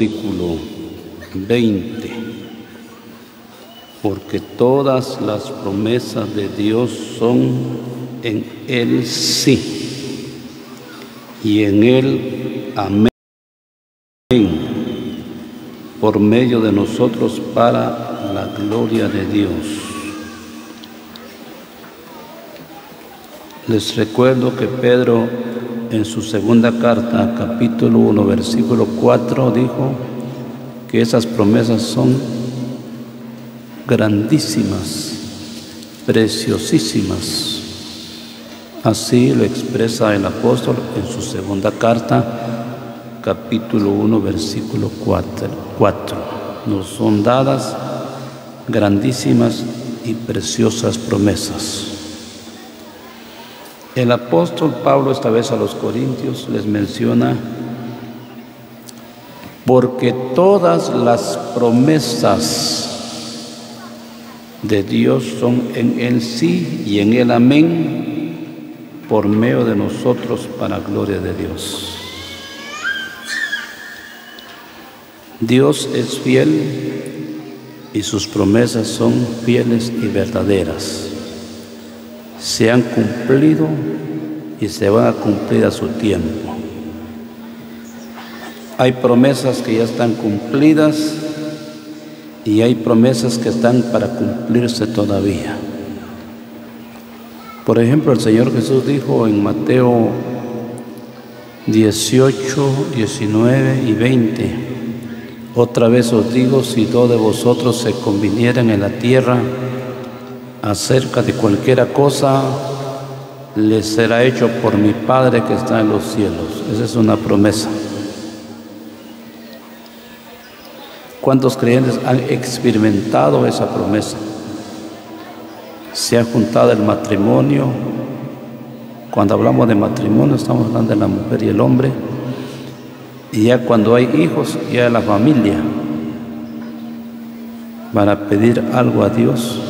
versículo 20. Porque todas las promesas de Dios son en Él sí y en Él amén por medio de nosotros para la gloria de Dios. Les recuerdo que Pedro en su segunda carta, capítulo 1, versículo 4, dijo que esas promesas son grandísimas, preciosísimas. Así lo expresa el apóstol en su segunda carta, capítulo 1, versículo 4. 4. Nos son dadas grandísimas y preciosas promesas. El apóstol Pablo esta vez a los Corintios les menciona, porque todas las promesas de Dios son en el sí y en el amén por medio de nosotros para gloria de Dios. Dios es fiel y sus promesas son fieles y verdaderas. Se han cumplido y se van a cumplir a su tiempo. Hay promesas que ya están cumplidas y hay promesas que están para cumplirse todavía. Por ejemplo, el Señor Jesús dijo en Mateo 18, 19 y 20, otra vez os digo, si dos de vosotros se convinieran en la tierra acerca de cualquiera cosa, les será hecho por mi Padre que está en los cielos. Esa es una promesa. ¿Cuántos creyentes han experimentado esa promesa? Se ha juntado el matrimonio. Cuando hablamos de matrimonio estamos hablando de la mujer y el hombre. Y ya cuando hay hijos, ya la familia van a pedir algo a Dios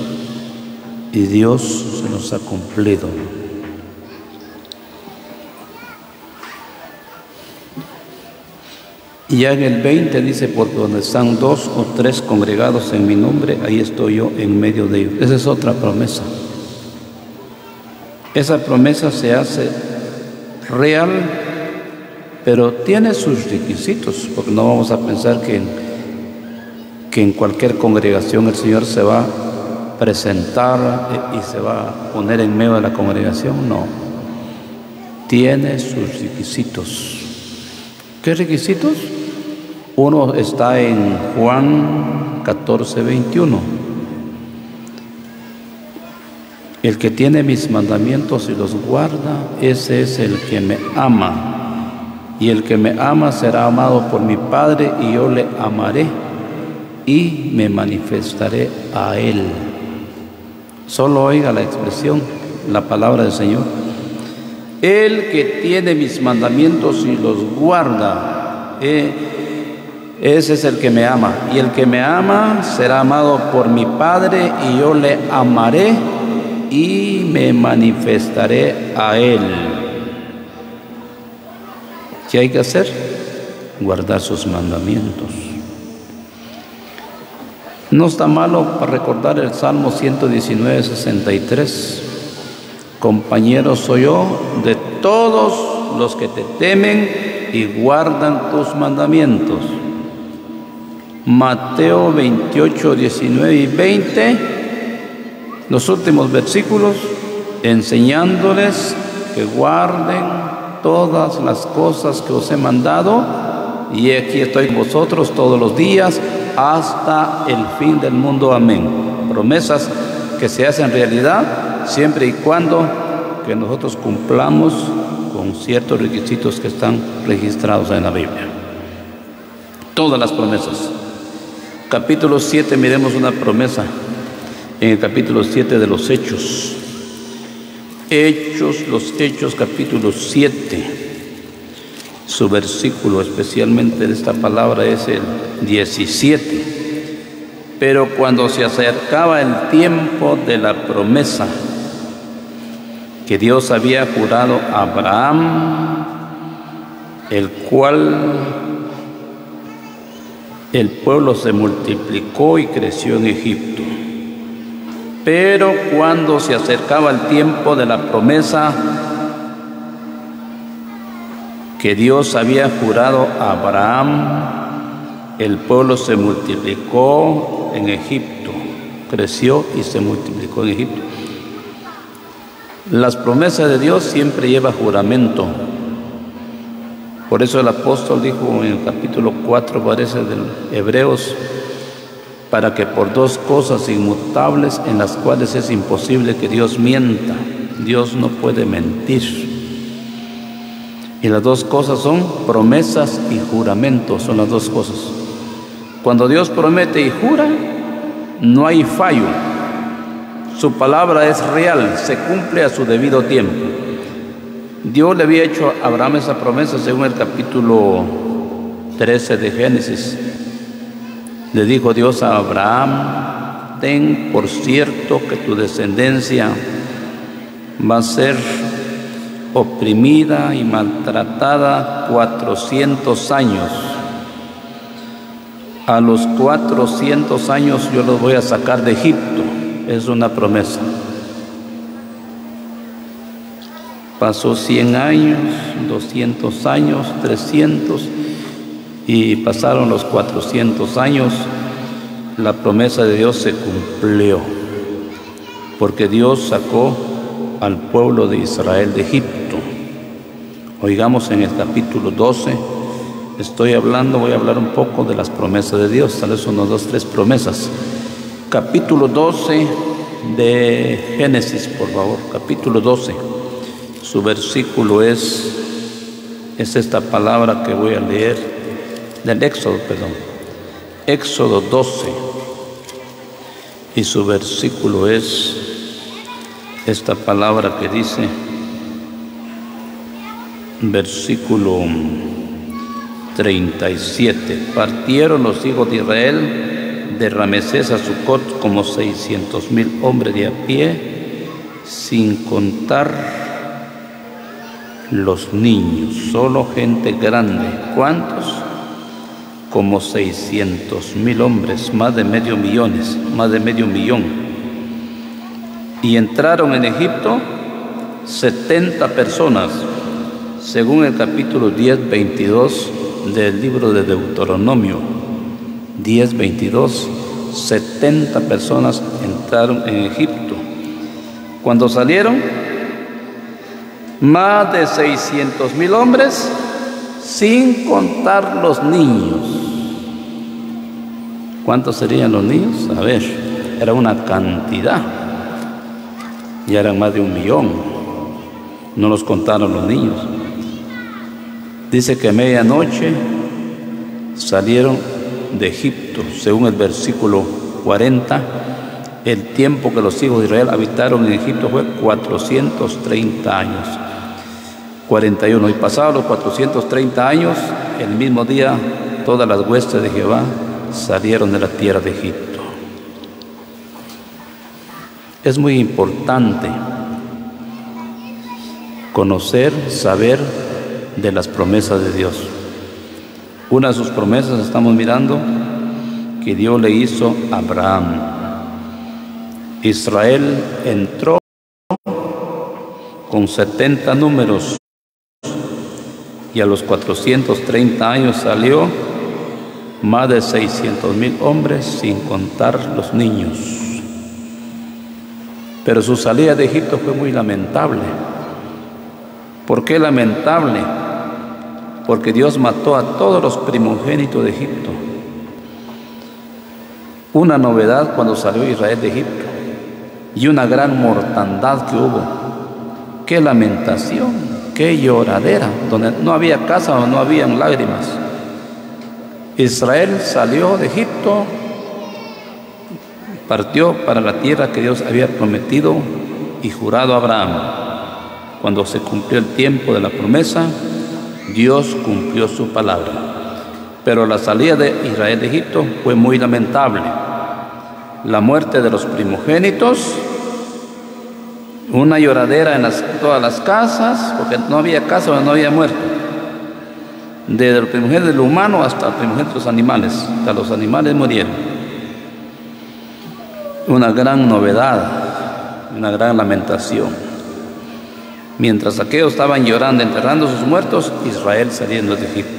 y Dios se nos ha cumplido. Y ya en el 20 dice, porque donde están dos o tres congregados en mi nombre, ahí estoy yo en medio de ellos. Esa es otra promesa. Esa promesa se hace real, pero tiene sus requisitos, porque no vamos a pensar que, que en cualquier congregación el Señor se va presentar y se va a poner en medio de la congregación. No. Tiene sus requisitos. ¿Qué requisitos? Uno está en Juan 14, 21. El que tiene mis mandamientos y los guarda, ese es el que me ama. Y el que me ama será amado por mi Padre y yo le amaré y me manifestaré a él. Solo oiga la expresión, la palabra del Señor. El que tiene mis mandamientos y los guarda, eh, ese es el que me ama. Y el que me ama será amado por mi Padre y yo le amaré y me manifestaré a él. ¿Qué hay que hacer? Guardar sus mandamientos. No está malo para recordar el Salmo 119, 63. Compañero soy yo de todos los que te temen y guardan tus mandamientos. Mateo 28, 19 y 20, los últimos versículos, enseñándoles que guarden todas las cosas que os he mandado, y aquí estoy con vosotros todos los días hasta el fin del mundo. Amén. Promesas que se hacen realidad siempre y cuando que nosotros cumplamos con ciertos requisitos que están registrados en la Biblia. Todas las promesas. Capítulo 7, miremos una promesa en el capítulo 7 de los Hechos. Hechos, los Hechos, capítulo 7. Su versículo especialmente de esta palabra es el 17. Pero cuando se acercaba el tiempo de la promesa que Dios había jurado a Abraham, el cual el pueblo se multiplicó y creció en Egipto. Pero cuando se acercaba el tiempo de la promesa que Dios había jurado a Abraham, el pueblo se multiplicó en Egipto, creció y se multiplicó en Egipto. Las promesas de Dios siempre lleva juramento. Por eso el apóstol dijo en el capítulo 4, parece del Hebreos, para que por dos cosas inmutables en las cuales es imposible que Dios mienta, Dios no puede mentir. Y las dos cosas son promesas y juramentos, son las dos cosas. Cuando Dios promete y jura, no hay fallo. Su palabra es real, se cumple a su debido tiempo. Dios le había hecho a Abraham esa promesa según el capítulo 13 de Génesis. Le dijo Dios a Abraham, ten por cierto que tu descendencia va a ser oprimida y maltratada cuatrocientos años. A los cuatrocientos años yo los voy a sacar de Egipto. Es una promesa. Pasó 100 años, 200 años, 300 y pasaron los 400 años, la promesa de Dios se cumplió, porque Dios sacó al pueblo de Israel de Egipto. Oigamos en el capítulo 12, estoy hablando, voy a hablar un poco de las promesas de Dios, tal vez unos dos, tres promesas. Capítulo 12 de Génesis, por favor, capítulo 12. Su versículo es, es esta palabra que voy a leer del Éxodo, perdón. Éxodo 12. Y su versículo es esta palabra que dice, versículo 37. Partieron los hijos de Israel de Ramesés a Sucot como 600 mil hombres de a pie, sin contar los niños, solo gente grande. ¿Cuántos? como 600 mil hombres, más de medio millones, más de medio millón. Y entraron en Egipto 70 personas, según el capítulo 10, 22 del libro de Deuteronomio. 10, 22, 70 personas entraron en Egipto. Cuando salieron, más de 600 mil hombres, sin contar los niños. ¿Cuántos serían los niños? A ver, era una cantidad. Ya eran más de un millón. No los contaron los niños. Dice que a medianoche salieron de Egipto, según el versículo 40. El tiempo que los hijos de Israel habitaron en Egipto fue 430 años. 41. Y pasados los 430 años, el mismo día, todas las huestes de Jehová salieron de la tierra de Egipto. Es muy importante conocer, saber de las promesas de Dios. Una de sus promesas estamos mirando que Dios le hizo a Abraham. Israel entró con 70 números y a los 430 años salió más de 600 mil hombres sin contar los niños. Pero su salida de Egipto fue muy lamentable. ¿Por qué lamentable? Porque Dios mató a todos los primogénitos de Egipto. Una novedad cuando salió Israel de Egipto y una gran mortandad que hubo. Qué lamentación, qué lloradera, donde no había casa o no habían lágrimas. Israel salió de Egipto, partió para la tierra que Dios había prometido y jurado a Abraham. Cuando se cumplió el tiempo de la promesa, Dios cumplió su palabra. Pero la salida de Israel de Egipto fue muy lamentable. La muerte de los primogénitos, una lloradera en todas las casas, porque no había casa, no había muerto desde el primogénito del humano hasta el primogénito de los animales. Hasta los animales murieron. Una gran novedad, una gran lamentación. Mientras aquellos estaban llorando, enterrando a sus muertos, Israel saliendo de Egipto.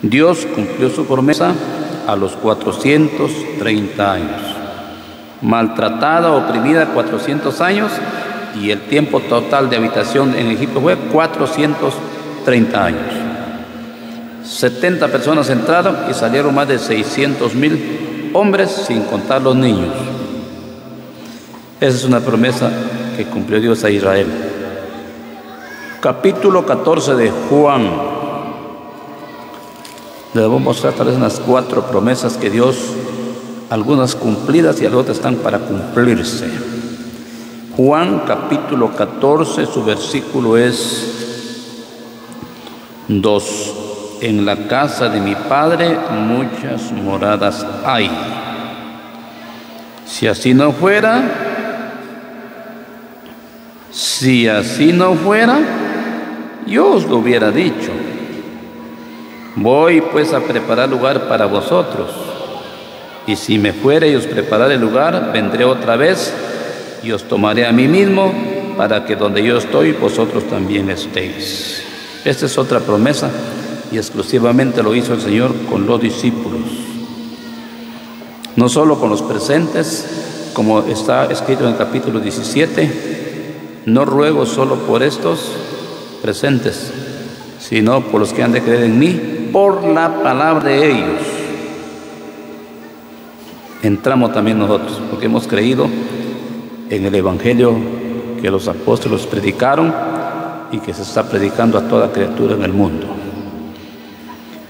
Dios cumplió su promesa a los 430 años. Maltratada, oprimida 400 años y el tiempo total de habitación en Egipto fue 430 años. 70 personas entraron y salieron más de 600 mil hombres sin contar los niños. Esa es una promesa que cumplió Dios a Israel. Capítulo 14 de Juan. Voy a mostrar tal vez unas cuatro promesas que Dios, algunas cumplidas y otras están para cumplirse. Juan capítulo 14, su versículo es 2. En la casa de mi Padre muchas moradas hay. Si así no fuera, si así no fuera, yo os lo hubiera dicho. Voy pues a preparar lugar para vosotros. Y si me fuere y os prepararé lugar, vendré otra vez y os tomaré a mí mismo para que donde yo estoy, vosotros también estéis. Esta es otra promesa y exclusivamente lo hizo el Señor con los discípulos. No solo con los presentes, como está escrito en el capítulo 17, no ruego solo por estos presentes, sino por los que han de creer en mí, por la palabra de ellos. Entramos también nosotros, porque hemos creído en el Evangelio que los apóstoles predicaron y que se está predicando a toda criatura en el mundo.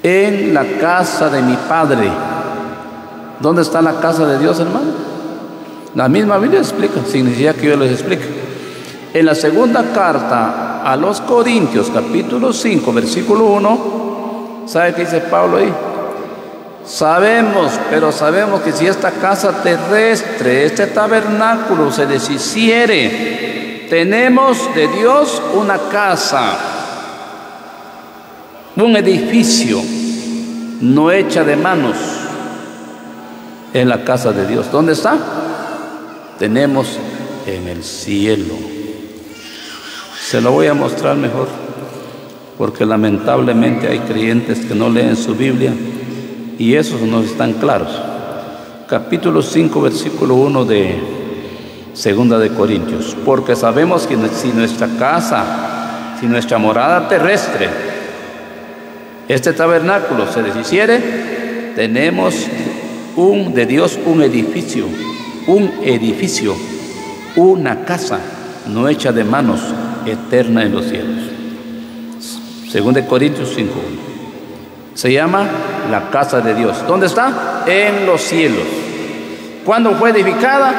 En la casa de mi Padre. ¿Dónde está la casa de Dios, hermano? La misma Biblia explica, necesidad que yo les explique. En la segunda carta a los Corintios, capítulo 5, versículo 1, ¿sabe qué dice Pablo ahí? Sabemos, pero sabemos que si esta casa terrestre, este tabernáculo se deshiciere, tenemos de Dios una casa, un edificio no hecha de manos en la casa de Dios. ¿Dónde está? Tenemos en el cielo. Se lo voy a mostrar mejor, porque lamentablemente hay creyentes que no leen su Biblia y esos no están claros. Capítulo 5, versículo 1 de Segunda de Corintios. Porque sabemos que si nuestra casa, si nuestra morada terrestre, este tabernáculo se deshiciere, tenemos un de Dios un edificio, un edificio, una casa no hecha de manos, eterna en los cielos. Segunda de Corintios 5. Se llama la casa de Dios. ¿Dónde está? En los cielos. ¿Cuándo fue edificada?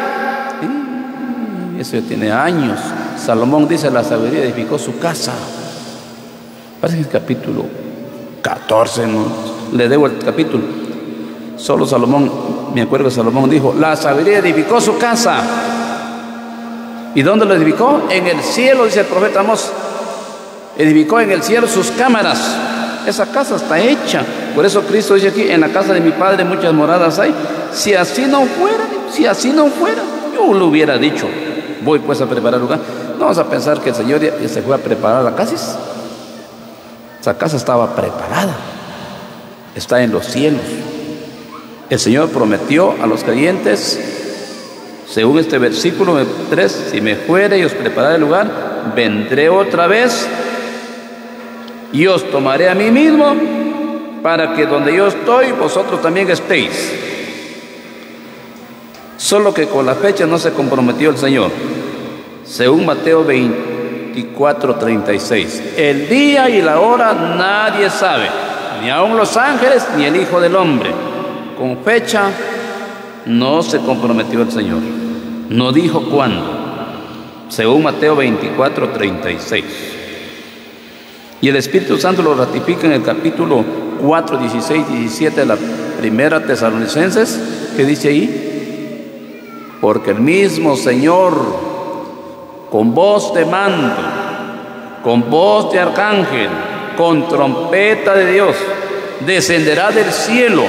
Eso ya tiene años. Salomón dice, la sabiduría edificó su casa. Parece es capítulo 14, ¿no? le debo el capítulo. Solo Salomón, me acuerdo que Salomón dijo, la sabiduría edificó su casa. ¿Y dónde lo edificó? En el cielo, dice el profeta Amos. Edificó en el cielo sus cámaras. Esa casa está hecha. Por eso Cristo dice aquí, en la casa de mi Padre muchas moradas hay. Si así no fuera, si así no fuera, yo lo hubiera dicho. Voy pues a preparar lugar. No vamos a pensar que el Señor ya se fue a preparar la casa. Esa casa estaba preparada. Está en los cielos. El Señor prometió a los creyentes, según este versículo 3, si me fuere y os prepararé el lugar, vendré otra vez y os tomaré a mí mismo para que donde yo estoy vosotros también estéis. Solo que con la fecha no se comprometió el Señor. Según Mateo 24, 36. El día y la hora nadie sabe, ni aun los ángeles ni el Hijo del Hombre. Con fecha no se comprometió el Señor. No dijo cuándo. Según Mateo 24, 36. Y el Espíritu Santo lo ratifica en el capítulo 4, 16, 17 de la primera Tesalonicenses, que dice ahí, porque el mismo Señor, con voz de mando, con voz de arcángel con trompeta de Dios, descenderá del cielo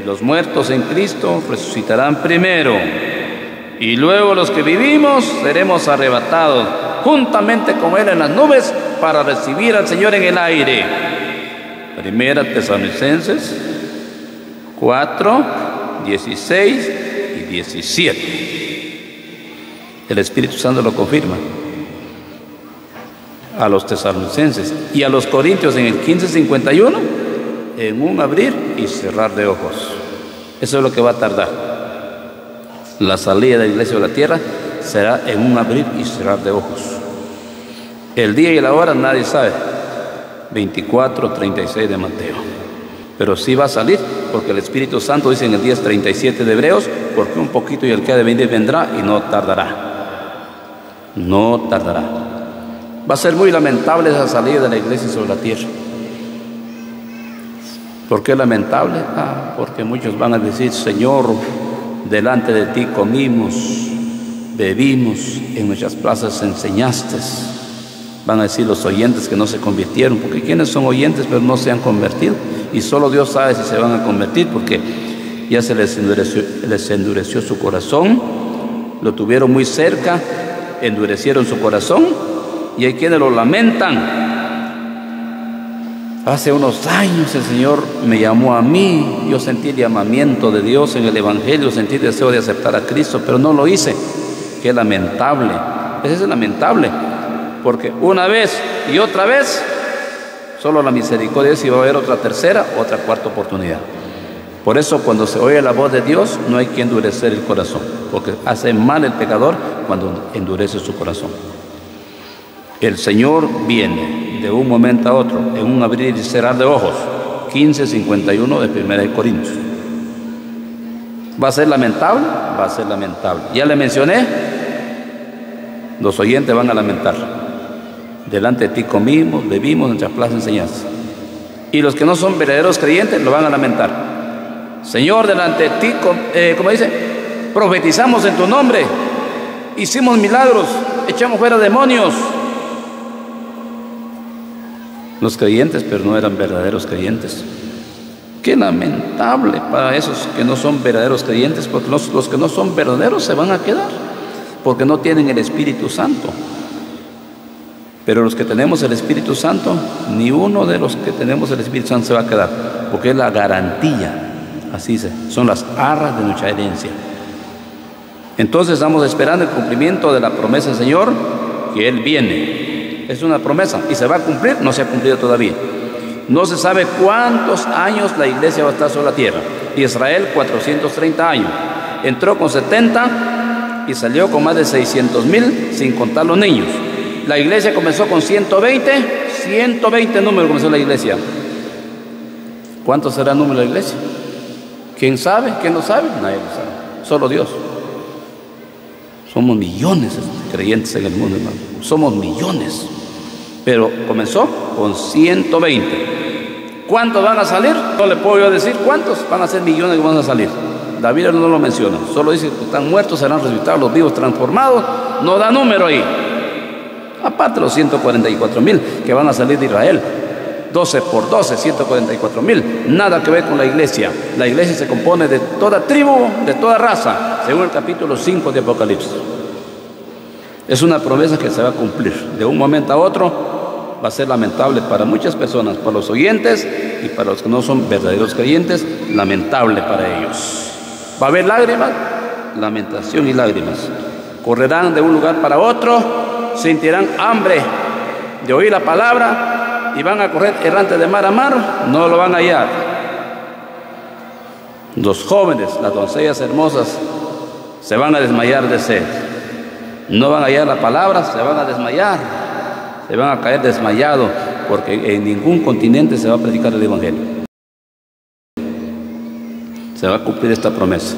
y los muertos en Cristo resucitarán primero. Y luego los que vivimos seremos arrebatados juntamente con Él en las nubes para recibir al Señor en el aire. Primera Tesalonicenses 4, 16 y 17. El Espíritu Santo lo confirma a los tesalonicenses y a los corintios en el 1551 en un abrir y cerrar de ojos. Eso es lo que va a tardar. La salida de la iglesia de la tierra será en un abrir y cerrar de ojos. El día y la hora nadie sabe. 24, 36 de Mateo. Pero sí va a salir, porque el Espíritu Santo dice en el 10, 37 de Hebreos, porque un poquito y el que ha de venir vendrá y no tardará. No tardará. Va a ser muy lamentable esa salida de la iglesia sobre la tierra. ¿Por qué lamentable? Ah, porque muchos van a decir, Señor, delante de ti comimos, bebimos, en nuestras plazas enseñaste. Van a decir los oyentes que no se convirtieron, porque quienes son oyentes pero no se han convertido. Y solo Dios sabe si se van a convertir, porque ya se les endureció, les endureció su corazón, lo tuvieron muy cerca, endurecieron su corazón y hay quienes lo lamentan Hace unos años el Señor me llamó a mí, yo sentí el llamamiento de Dios en el Evangelio, sentí el deseo de aceptar a Cristo, pero no lo hice. Qué lamentable. Es lamentable, porque una vez y otra vez, solo la misericordia si va a haber otra tercera, otra cuarta oportunidad. Por eso cuando se oye la voz de Dios, no hay que endurecer el corazón, porque hace mal el pecador cuando endurece su corazón. El Señor viene de un momento a otro, en un abrir y cerrar de ojos. 15.51 de 1 Corintios. ¿Va a ser lamentable? Va a ser lamentable. Ya le mencioné, los oyentes van a lamentar. Delante de ti comimos, bebimos, nuestras plazas enseñanzas. Y los que no son verdaderos creyentes lo van a lamentar. Señor, delante de ti, eh, como dice, profetizamos en tu nombre, hicimos milagros, echamos fuera demonios, los creyentes, pero no eran verdaderos creyentes. Qué lamentable para esos que no son verdaderos creyentes, porque los, que no son verdaderos se van a quedar, porque no tienen el Espíritu Santo. Pero los que tenemos el Espíritu Santo, ni uno de los que tenemos el Espíritu Santo se va a quedar, porque es la garantía, así se, son las arras de nuestra herencia. Entonces estamos esperando el cumplimiento de la promesa del Señor, que Él viene es una promesa y se va a cumplir, no se ha cumplido todavía. No se sabe cuántos años la iglesia va a estar sobre la tierra. Israel 430 años. Entró con 70 y salió con más de 600 mil sin contar los niños. La iglesia comenzó con 120, 120 números comenzó la iglesia. ¿Cuánto será el número de la iglesia? ¿Quién sabe? ¿Quién lo sabe? Nadie lo sabe. Solo Dios. Somos millones de creyentes en el mundo, hermano. Somos millones pero comenzó con 120. ¿Cuántos van a salir? No le puedo decir cuántos, van a ser millones que van a salir. Biblia no lo menciona, solo dice que están muertos, serán resucitados, los vivos transformados, no da número ahí. Aparte los 144 mil que van a salir de Israel. 12 por 12, 144 mil. Nada que ver con la iglesia. La iglesia se compone de toda tribu, de toda raza, según el capítulo 5 de Apocalipsis. Es una promesa que se va a cumplir. De un momento a otro va a ser lamentable para muchas personas, para los oyentes y para los que no son verdaderos creyentes, lamentable para ellos. Va a haber lágrimas, lamentación y lágrimas. Correrán de un lugar para otro, sentirán hambre de oír la palabra y van a correr errante de mar a mar, no lo van a hallar. Los jóvenes, las doncellas hermosas, se van a desmayar de sed no van a hallar la palabra, se van a desmayar, se van a caer desmayados, porque en ningún continente se va a predicar el Evangelio. Se va a cumplir esta promesa.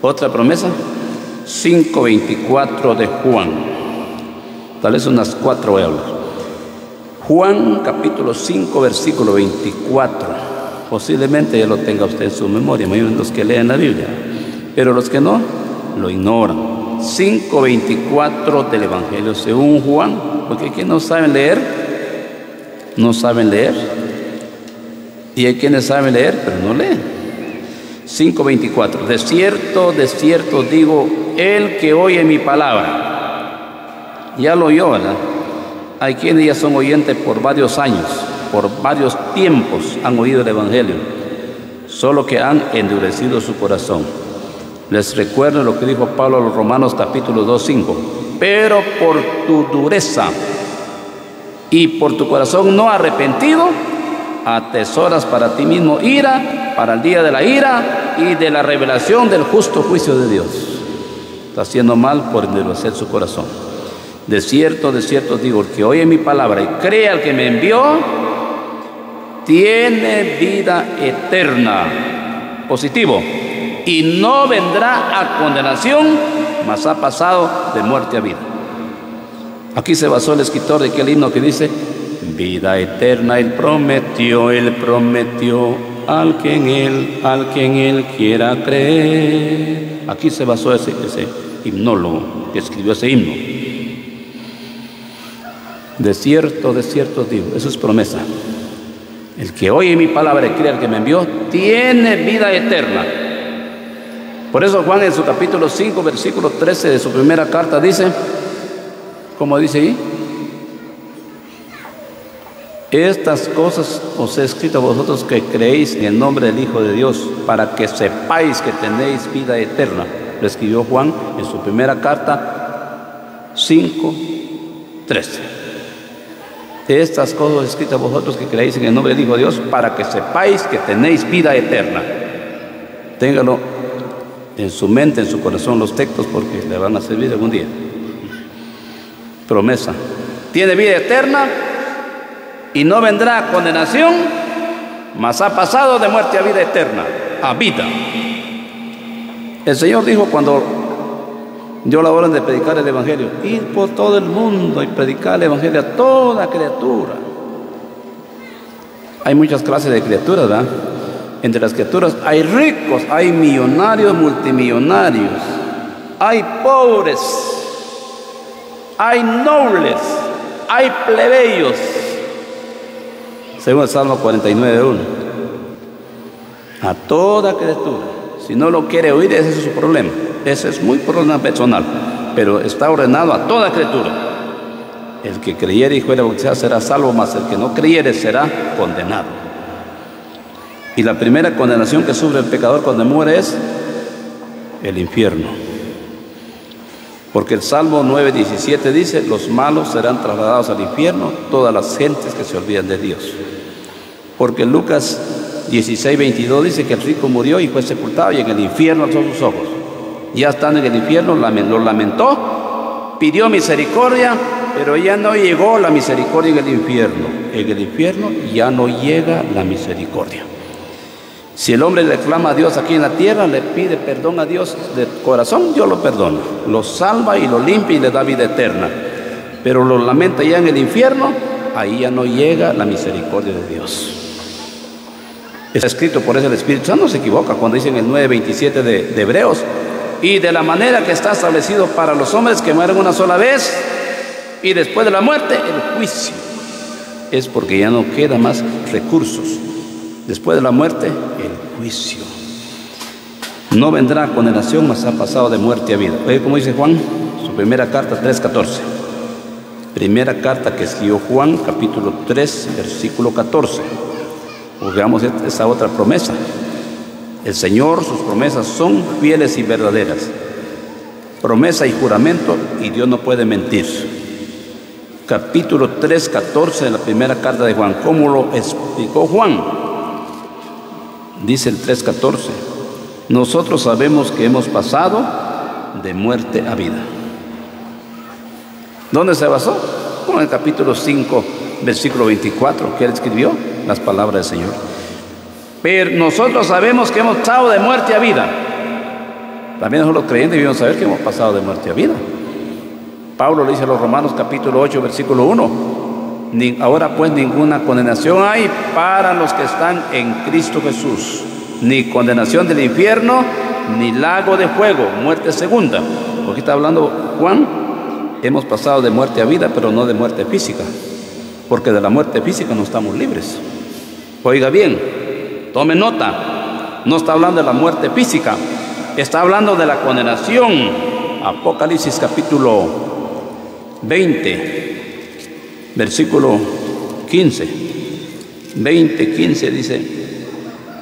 Otra promesa, 5.24 de Juan. Tal vez unas cuatro Juan capítulo 5, versículo 24. Posiblemente ya lo tenga usted en su memoria, los que leen la Biblia, pero los que no, lo ignoran. 5.24 del Evangelio según Juan, porque quienes no saben leer, no saben leer. Y hay quienes saben leer, pero no leen. 5.24. De cierto, de cierto digo, el que oye mi palabra, ya lo oyó, ¿verdad? Hay quienes ya son oyentes por varios años, por varios tiempos han oído el Evangelio, solo que han endurecido su corazón. Les recuerdo lo que dijo Pablo a los Romanos capítulo 2, 5. Pero por tu dureza y por tu corazón no arrepentido, atesoras para ti mismo ira, para el día de la ira y de la revelación del justo juicio de Dios. Está haciendo mal por endurecer su corazón. De cierto, de cierto digo, el que oye mi palabra y cree al que me envió, tiene vida eterna. Positivo. Y no vendrá a condenación, mas ha pasado de muerte a vida. Aquí se basó el escritor de aquel himno que dice, vida eterna él prometió, él prometió al que en él, al que en él quiera creer. Aquí se basó ese, ese himnólogo que escribió ese himno. De cierto, de cierto digo, eso es promesa. El que oye mi palabra y cree al que me envió, tiene vida eterna. Por eso Juan en su capítulo 5, versículo 13 de su primera carta dice, como dice ahí, estas cosas os he escrito a vosotros que creéis en el nombre del Hijo de Dios, para que sepáis que tenéis vida eterna. Lo escribió Juan en su primera carta 5, 13. Estas cosas escritas a vosotros que creéis en el nombre del Hijo de Dios, para que sepáis que tenéis vida eterna. Téngalo en su mente, en su corazón los textos, porque le van a servir algún día. Promesa. Tiene vida eterna y no vendrá condenación, mas ha pasado de muerte a vida eterna, a vida. El Señor dijo cuando dio la orden de predicar el Evangelio. Ir por todo el mundo y predicar el Evangelio a toda criatura. Hay muchas clases de criaturas, ¿verdad? Entre las criaturas hay ricos, hay millonarios, multimillonarios, hay pobres, hay nobles, hay plebeyos. Según el Salmo 49.1. A toda criatura. Si no lo quiere oír, ese es su problema. Ese es muy problema personal, pero está ordenado a toda criatura. El que creyere y fuera bautizado será salvo, mas el que no creyere será condenado. Y la primera condenación que sufre el pecador cuando muere es el infierno. Porque el Salmo 9:17 dice, los malos serán trasladados al infierno, todas las gentes que se olvidan de Dios. Porque Lucas 16:22 dice que el rico murió y fue sepultado y en el infierno alzó sus ojos ya estando en el infierno, lo lamentó, pidió misericordia, pero ya no llegó la misericordia en el infierno. En el infierno ya no llega la misericordia. Si el hombre le clama a Dios aquí en la tierra, le pide perdón a Dios de corazón, Dios lo perdona. Lo salva y lo limpia y le da vida eterna. Pero lo lamenta ya en el infierno, ahí ya no llega la misericordia de Dios. Está escrito por eso el Espíritu Santo, no se equivoca cuando dice en el 9.27 de, de Hebreos, y de la manera que está establecido para los hombres que mueren una sola vez y después de la muerte el juicio. Es porque ya no queda más recursos. Después de la muerte el juicio. No vendrá condenación, mas ha pasado de muerte a vida. Oye, como dice Juan, su primera carta 3.14. Primera carta que escribió Juan, capítulo 3, versículo 14. Pues veamos esa otra promesa. El Señor, sus promesas son fieles y verdaderas. Promesa y juramento y Dios no puede mentir. Capítulo 3, 14 de la primera carta de Juan. ¿Cómo lo explicó Juan? Dice el 3.14. Nosotros sabemos que hemos pasado de muerte a vida. ¿Dónde se basó? en el capítulo 5, versículo 24, que él escribió las palabras del Señor. Pero nosotros sabemos que hemos pasado de muerte a vida. También nosotros los creyentes debemos saber que hemos pasado de muerte a vida. Pablo le dice a los Romanos capítulo 8, versículo 1. Ahora pues ninguna condenación hay para los que están en Cristo Jesús. Ni condenación del infierno, ni lago de fuego, muerte segunda. Porque está hablando Juan, hemos pasado de muerte a vida, pero no de muerte física. porque de la muerte física no estamos libres. Oiga bien, tome nota, no está hablando de la muerte física, está hablando de la condenación. Apocalipsis capítulo 20, versículo 15. 20, 15 dice,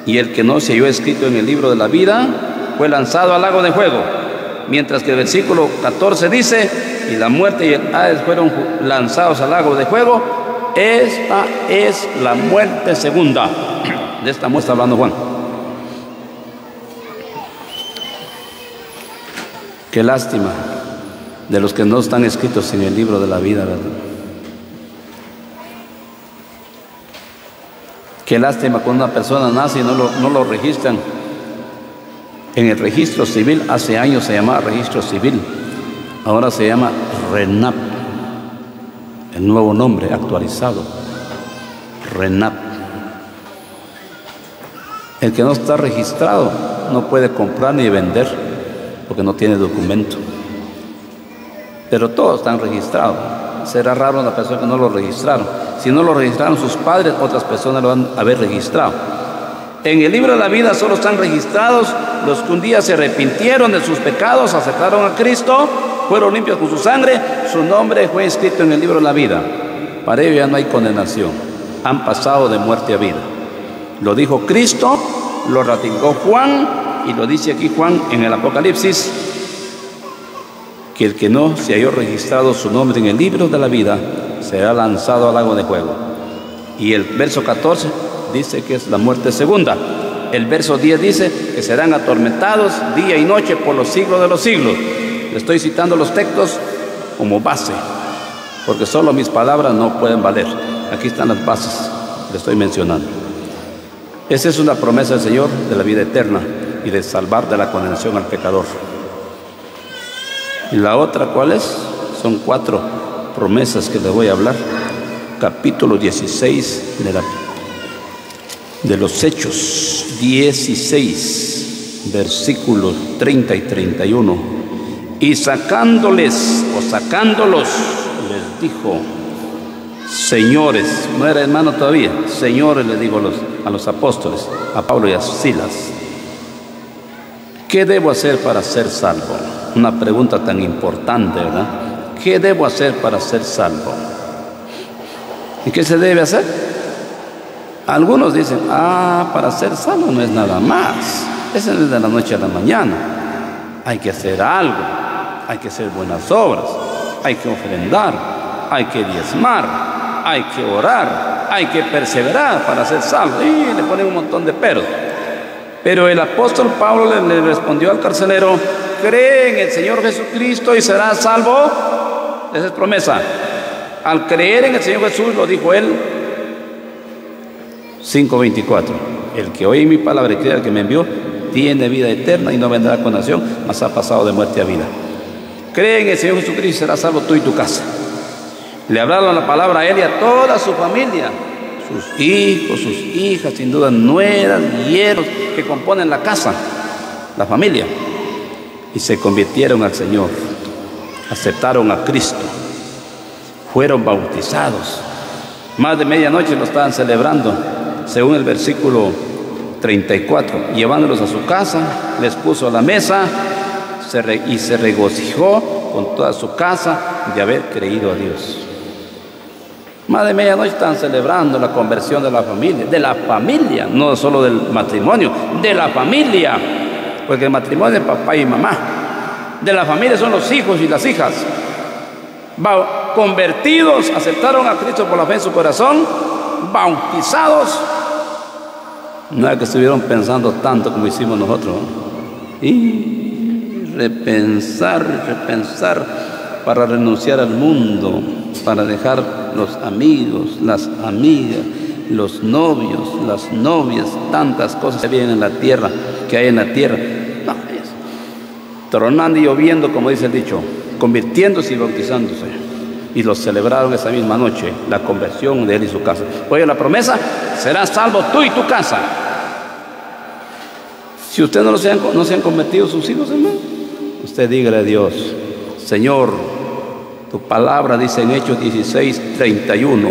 y el que no se halló escrito en el libro de la vida fue lanzado al lago de fuego. Mientras que el versículo 14 dice, y la muerte y el Hades fueron lanzados al lago de fuego. Esta es la muerte segunda. De esta muestra hablando Juan. Qué lástima de los que no están escritos en el libro de la vida, ¿verdad? Qué lástima cuando una persona nace y no lo, no lo registran. En el registro civil, hace años se llamaba registro civil, ahora se llama RENAP, el nuevo nombre actualizado, RENAP. El que no está registrado no puede comprar ni vender porque no tiene documento. Pero todos están registrados. Será raro la persona que no lo registraron. Si no lo registraron sus padres, otras personas lo van a haber registrado. En el libro de la vida solo están registrados los que un día se arrepintieron de sus pecados, aceptaron a Cristo, fueron limpios con su sangre, su nombre fue escrito en el libro de la vida. Para ellos ya no hay condenación. Han pasado de muerte a vida. Lo dijo Cristo, lo ratificó Juan y lo dice aquí Juan en el Apocalipsis, que el que no se haya registrado su nombre en el libro de la vida será lanzado al lago de fuego. Y el verso 14 dice que es la muerte segunda. El verso 10 dice que serán atormentados día y noche por los siglos de los siglos. Le estoy citando los textos como base, porque solo mis palabras no pueden valer. Aquí están las bases, le estoy mencionando. Esa es una promesa del Señor de la vida eterna y de salvar de la condenación al pecador. Y la otra, ¿cuál es? Son cuatro promesas que le voy a hablar. Capítulo 16 de, la, de los Hechos 16, versículos 30 y 31. Y sacándoles o sacándolos, les dijo, señores, no era hermano todavía, señores le digo a los, a los apóstoles, a Pablo y a Silas, ¿qué debo hacer para ser salvo? Una pregunta tan importante, ¿verdad? ¿Qué debo hacer para ser salvo? ¿Y qué se debe hacer? Algunos dicen, ah, para ser salvo no es nada más. Eso es de la noche a la mañana. Hay que hacer algo, hay que hacer buenas obras, hay que ofrendar, hay que diezmar, hay que orar, hay que perseverar para ser salvo. Y le ponen un montón de peros. Pero el apóstol Pablo le respondió al carcelero, cree en el Señor Jesucristo y será salvo. Esa es promesa. Al creer en el Señor Jesús, lo dijo él, 5.24. El que oye mi palabra y cree al que me envió, tiene vida eterna y no vendrá con condenación, mas ha pasado de muerte a vida. Cree en el Señor Jesucristo y será salvo tú y tu casa. Le hablaron la palabra a él y a toda su familia, sus hijos, sus hijas, sin duda nueras, hierros que componen la casa, la familia y se convirtieron al Señor, aceptaron a Cristo, fueron bautizados. Más de medianoche lo estaban celebrando, según el versículo 34, llevándolos a su casa, les puso a la mesa y se regocijó con toda su casa de haber creído a Dios. Más de medianoche están celebrando la conversión de la familia, de la familia, no solo del matrimonio, de la familia porque el matrimonio es papá y mamá. De la familia son los hijos y las hijas. Convertidos, aceptaron a Cristo por la fe en su corazón, bautizados. No que estuvieron pensando tanto como hicimos nosotros. Y repensar, repensar para renunciar al mundo, para dejar los amigos, las amigas, los novios, las novias, tantas cosas que vienen en la tierra, que hay en la tierra tronando y lloviendo, como dice el dicho, convirtiéndose y bautizándose. Y lo celebraron esa misma noche, la conversión de él y su casa. Oye, la promesa, serás salvo tú y tu casa. Si usted no, se han, no se han convertido sus hijos, hermano, usted dígale a Dios, Señor, tu palabra dice en Hechos 16, 31,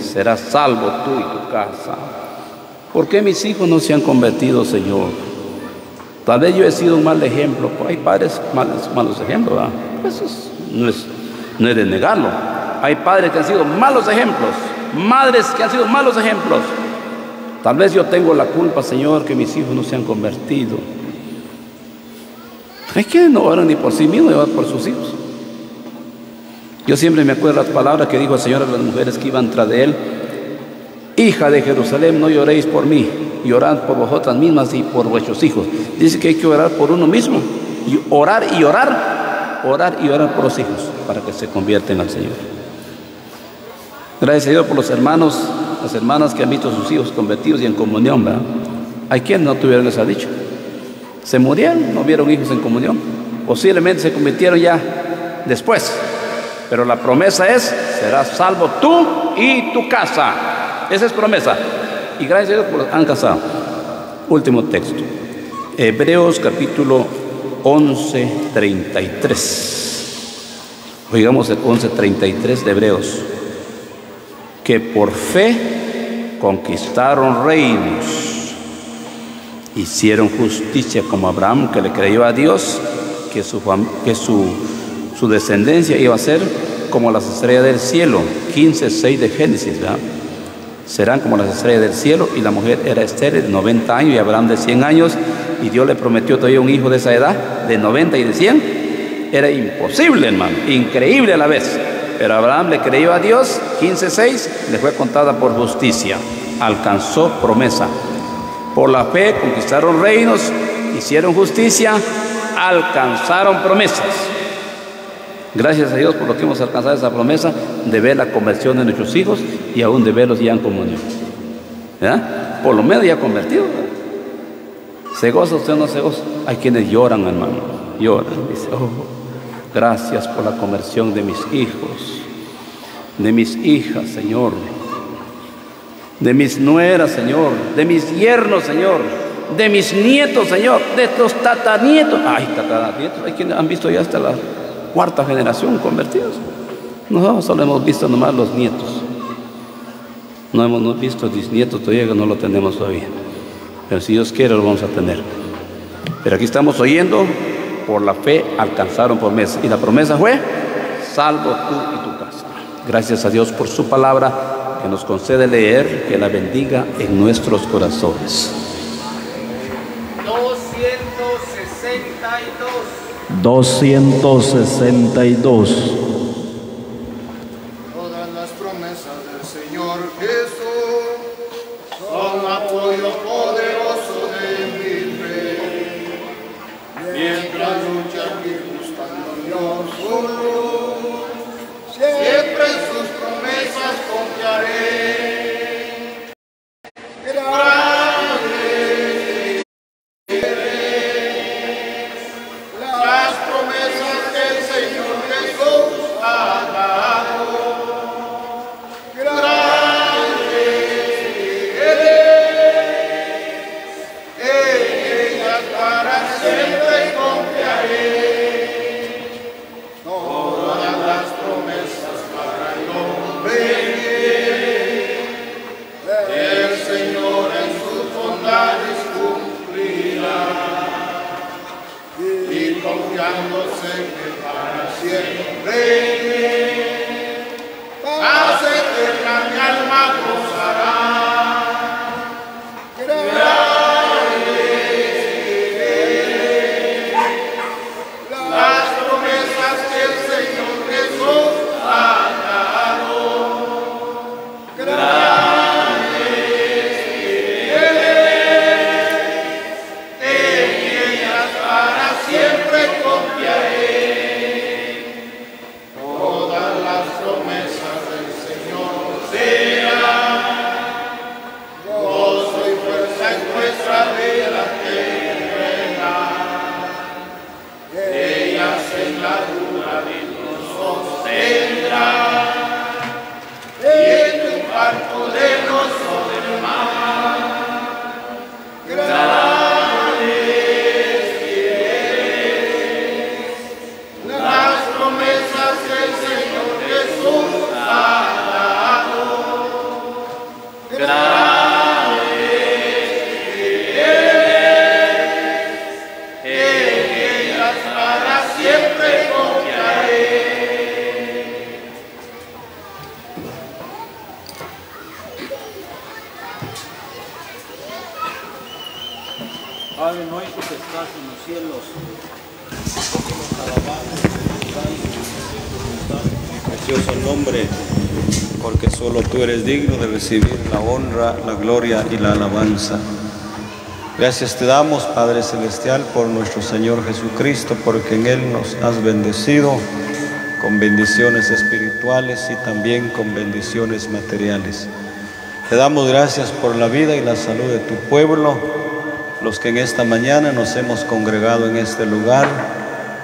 serás salvo tú y tu casa. ¿Por qué mis hijos no se han convertido, Señor? Tal vez yo he sido un mal ejemplo. Hay padres malos, malos ejemplos, ¿verdad? Eso no, es, no es de negarlo. Hay padres que han sido malos ejemplos, madres que han sido malos ejemplos. Tal vez yo tengo la culpa, Señor, que mis hijos no se han convertido. Hay que no oran ni por sí mismos, ni por sus hijos. Yo siempre me acuerdo las palabras que dijo el Señor a las mujeres que iban tras de él. Hija de Jerusalén, no lloréis por mí, llorad por vosotras mismas y por vuestros hijos. Dice que hay que orar por uno mismo. Y orar y orar, orar y orar por los hijos para que se convierten al Señor. Gracias a Dios por los hermanos, las hermanas que han visto a sus hijos convertidos y en comunión. ¿verdad? Hay quienes no tuvieron esa dicha. Se murieron, no vieron hijos en comunión. Posiblemente se convirtieron ya después. Pero la promesa es, serás salvo tú y tu casa. Esa es promesa. Y gracias a Dios por han casado. Último texto. Hebreos capítulo 11, 33. Oigamos el 11.33 de Hebreos. Que por fe conquistaron reinos. Hicieron justicia como Abraham, que le creyó a Dios, que su, que su descendencia iba a ser como las estrellas del cielo, 15, 6 de Génesis, ¿verdad? Serán como las estrellas del cielo y la mujer era estéril de 90 años y Abraham de 100 años y Dios le prometió todavía un hijo de esa edad, de 90 y de 100. Era imposible, hermano, increíble a la vez. Pero Abraham le creyó a Dios, 15, 6, le fue contada por justicia, alcanzó promesa. Por la fe conquistaron reinos, hicieron justicia, alcanzaron promesas. Gracias a Dios por lo que hemos alcanzado esa promesa de ver la conversión de nuestros hijos y aún de verlos ya en comunión. Por lo menos ya convertidos. ¿Se goza usted o no se goza? Hay quienes lloran, hermano. Lloran. Dice, oh, gracias por la conversión de mis hijos, de mis hijas, Señor. De mis nueras, Señor. De mis yernos, Señor. De mis nietos, Señor. De estos tatanietos. Ay, tatanietos. Hay quienes han visto ya hasta la cuarta generación convertidos. Nosotros solo hemos visto nomás los nietos. No hemos visto bisnietos todavía, que no lo tenemos todavía. Pero si Dios quiere, lo vamos a tener. Pero aquí estamos oyendo, por la fe alcanzaron promesa. Y la promesa fue, salvo tú y tu casa. Gracias a Dios por su palabra que nos concede leer, que la bendiga en nuestros corazones. 262. Tú eres digno de recibir la honra, la gloria y la alabanza. Gracias te damos, Padre Celestial, por nuestro Señor Jesucristo, porque en Él nos has bendecido con bendiciones espirituales y también con bendiciones materiales. Te damos gracias por la vida y la salud de tu pueblo, los que en esta mañana nos hemos congregado en este lugar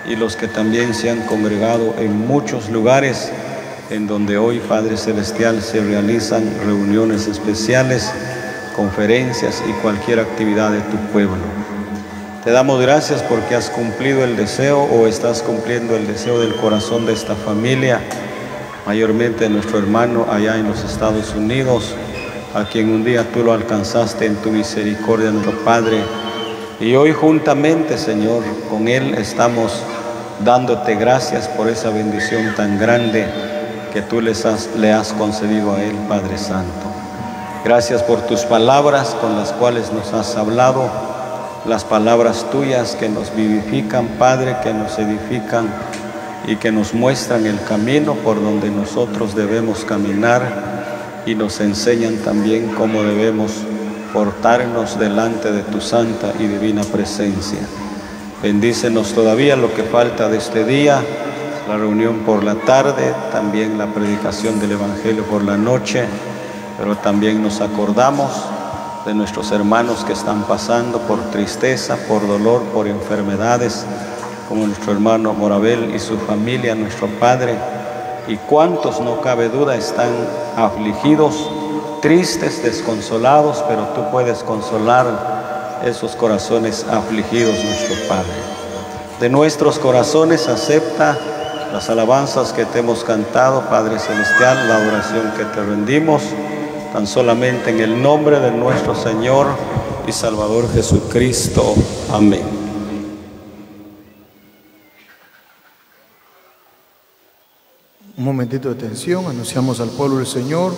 y los que también se han congregado en muchos lugares en donde hoy, Padre Celestial, se realizan reuniones especiales, conferencias y cualquier actividad de tu pueblo. Te damos gracias porque has cumplido el deseo o estás cumpliendo el deseo del corazón de esta familia, mayormente de nuestro hermano allá en los Estados Unidos, a quien un día tú lo alcanzaste en tu misericordia, nuestro Padre. Y hoy juntamente, Señor, con Él estamos dándote gracias por esa bendición tan grande que tú les has, le has concedido a Él, Padre Santo. Gracias por tus palabras con las cuales nos has hablado las palabras tuyas que nos vivifican, Padre, que nos edifican y que nos muestran el camino por donde nosotros debemos caminar y nos enseñan también cómo debemos portarnos delante de tu santa y divina presencia. Bendícenos todavía lo que falta de este día, la reunión por la tarde, también la predicación del Evangelio por la noche, pero también nos acordamos de nuestros hermanos que están pasando por tristeza, por dolor, por enfermedades, como nuestro hermano Morabel y su familia, nuestro Padre. Y cuántos, no cabe duda, están afligidos, tristes, desconsolados, pero tú puedes consolar esos corazones afligidos, nuestro Padre. De nuestros corazones acepta las alabanzas que te hemos cantado, Padre Celestial, la adoración que te rendimos tan solamente en el nombre de nuestro Señor y Salvador Jesucristo. Amén. Un momentito de atención, anunciamos al pueblo del Señor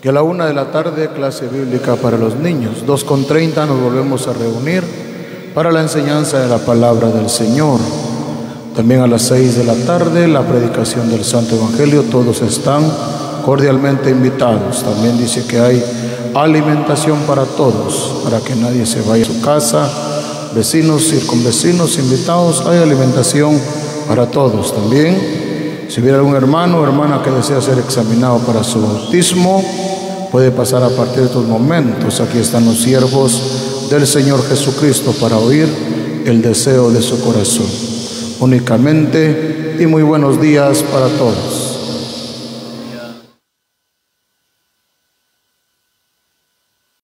que a la una de la tarde clase bíblica para los niños, dos con treinta nos volvemos a reunir para la enseñanza de la palabra del Señor. También a las seis de la tarde la predicación del Santo Evangelio, todos están cordialmente invitados. También dice que hay alimentación para todos, para que nadie se vaya a su casa. Vecinos, circunvecinos, invitados, hay alimentación para todos. También, si hubiera algún hermano o hermana que desea ser examinado para su bautismo, puede pasar a partir de estos momentos. Aquí están los siervos del Señor Jesucristo para oír el deseo de su corazón. Únicamente y muy buenos días para todos.